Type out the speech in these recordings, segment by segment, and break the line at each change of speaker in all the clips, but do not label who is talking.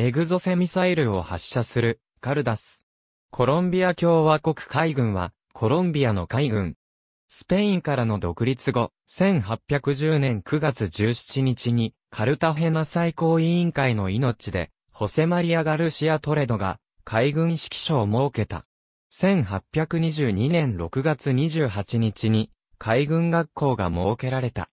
エグゾセミサイルを発射する、カルダス。コロンビア共和国海軍は、コロンビアの海軍。スペインからの独立後、1810年9月17日に、カルタヘナ最高委員会の命で、ホセマリア・ガルシア・トレドが、海軍指揮所を設けた。1822年6月28日に、海軍学校が設けられた。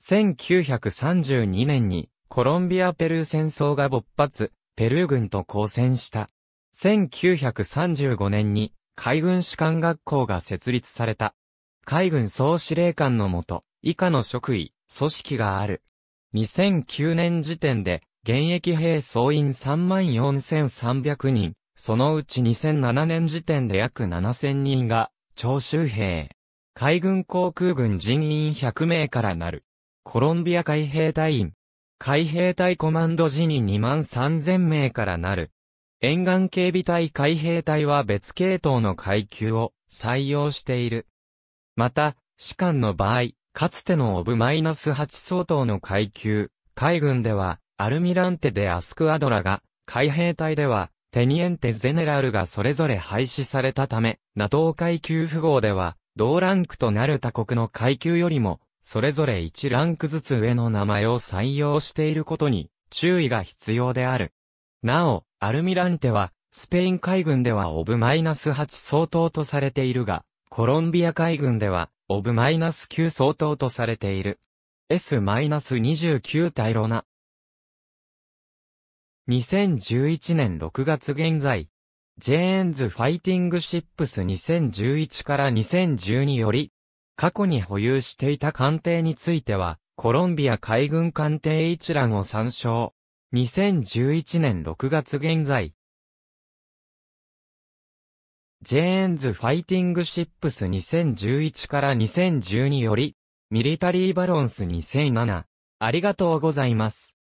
1932年に、コロンビア・ペルー戦争が勃発、ペルー軍と交戦した。1935年に、海軍士官学校が設立された。海軍総司令官のもと、以下の職位、組織がある。2009年時点で、現役兵総員34,300人、そのうち2007年時点で約7000人が、徴集兵。海軍航空軍人員100名からなる。コロンビア海兵隊員。海兵隊コマンド人員2万3000名からなる。沿岸警備隊海兵隊は別系統の階級を採用している。また、士官の場合、かつてのオブマイナス8相当の階級、海軍では、アルミランテでアスクアドラが、海兵隊では、テニエンテゼネラルがそれぞれ廃止されたため、NATO 階級符号では、同ランクとなる他国の階級よりも、それぞれ1ランクずつ上の名前を採用していることに、注意が必要である。なお、アルミランテは、スペイン海軍では OFマイナス8相当とされているが、コロンビア海軍では、 OFマイナス9相当とされている。S-29 タイロナ。2011年6月現在、ジェーンズ・ファイティング・シップス2011から2012より、過去に保有していた艦艇については、コロンビア海軍艦艇一覧を参照。2011年6月現在、ジェーンズ・ファイティング・シップス2011から2012より、ミリタリー・バロンス2007。ありがとうございます。